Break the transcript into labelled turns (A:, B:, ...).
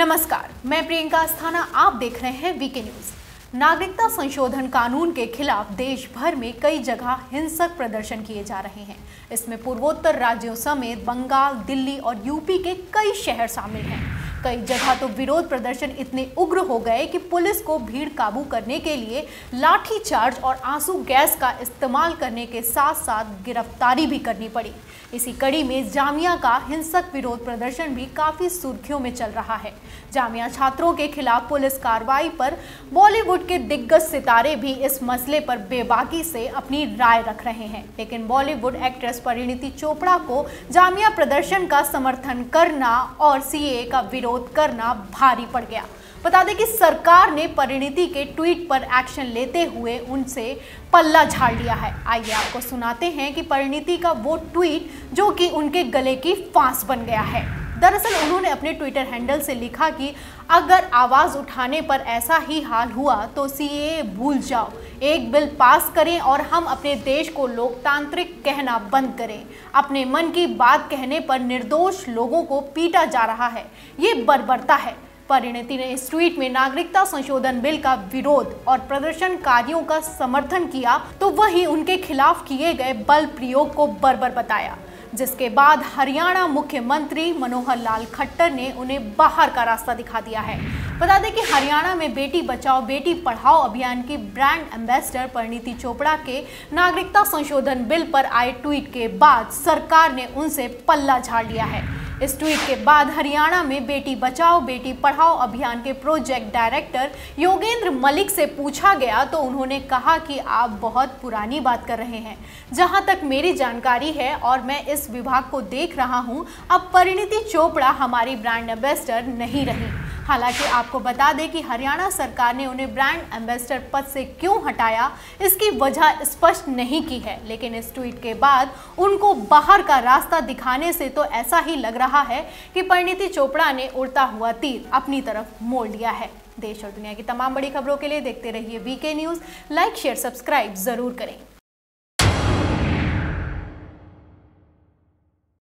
A: नमस्कार, मैं प्रियंका अस्थाना, आप देख रहे हैं वीके न्यूज़ नागरिकता संशोधन कानून के खिलाफ देश भर में कई जगह हिंसक प्रदर्शन किए जा रहे हैं। इसमें पूर्वोत्तर राज्यों समेत बंगाल, दिल्ली और यूपी के कई शहर शामिल हैं। कई जगह तो विरोध प्रदर्शन इतने उग्र हो गए कि पुलिस को भीड़ काबू करने के लिए लाठी चार्ज और आँसू गैस का इस्तेमाल करने के साथ साथ गिरफ्तारी भी करनी पड़ी। इसी कड़ी में जामिया का हिंसक विरोध प्रदर्शन भी काफ़ी सुर्खियों में चल रहा है। जामिया छात्रों के खिलाफ पुलिस कार्रवाई पर बॉलीवुड के दिग्गज सितारे भी इस मसले पर बेबाकी से अपनी राय रख रहे हैं। लेकिन बॉलीवुड एक्ट्रेस परिणीति चोपड़ा को जामिया प्रदर्शन का समर्थन करना और सीए का विरोध विरोध करना भारी पड़ गया। बता दें कि सरकार ने परिणीति के ट्वीट पर एक्शन लेते हुए उनसे पल्ला झाड़ लिया है। आइए आपको सुनाते हैं कि परिणीति का वो ट्वीट जो कि उनके गले की फांस बन गया है। दरअसल उन्होंने अपने ट्विटर हैंडल से लिखा कि अगर आवाज़ उठाने पर ऐसा ही हाल हुआ तो सीए भूल जाओ। एक बिल पास करें और हम अपने देश को लोकतांत्रिक कहना बंद करें। अपने मन की बात कहने पर निर्दोष लोगों को पीटा जा रहा है। ये बर्बरता है। परिणति ने इस ट्वीट में नागरिकता संशोधन बिल का विरोध और प्रदर्शनकारियों का समर्थन किया तो वही उनके खिलाफ किए गए बल प्रयोग को बर्बर बताया। जिसके बाद हरियाणा मुख्यमंत्री मनोहर लाल खट्टर ने उन्हें बाहर का रास्ता दिखा दिया है। बता दें कि हरियाणा में बेटी बचाओ, बेटी पढ़ाओ अभियान की ब्रांड एम्बेसडर परिणीति चोपड़ा के नागरिकता संशोधन बिल पर आए ट्वीट के बाद सरकार ने उनसे पल्ला झाड़ लिया है। इस ट्वीट के बाद हरियाणा में बेटी बचाओ, बेटी पढ़ाओ अभियान के प्रोजेक्ट डायरेक्टर योगेंद्र मलिक से पूछा गया तो उन्होंने कहा कि आप बहुत पुरानी बात कर रहे हैं। जहाँ तक मेरी जानकारी है और मैं इस विभाग को देख रहा हूँ, अब परिणति चोपड़ा हमारी ब्रांड एम्बेसडर नहीं रही। हालाँकि आपको बता दें कि हरियाणा सरकार ने उन्हें ब्रांड एम्बेसडर पद से क्यों हटाया, इसकी वजह स्पष्ट नहीं की है। लेकिन इस ट्वीट के बाद उनको बाहर का रास्ता दिखाने से तो ऐसा ही लग रहा है कि परिणीति चोपड़ा ने उड़ता हुआ तीर अपनी तरफ़ मोड़ लिया है। देश और दुनिया की तमाम बड़ी खबरों के लिए देखते रहिए VK news like share subscribe ज़रूर करें।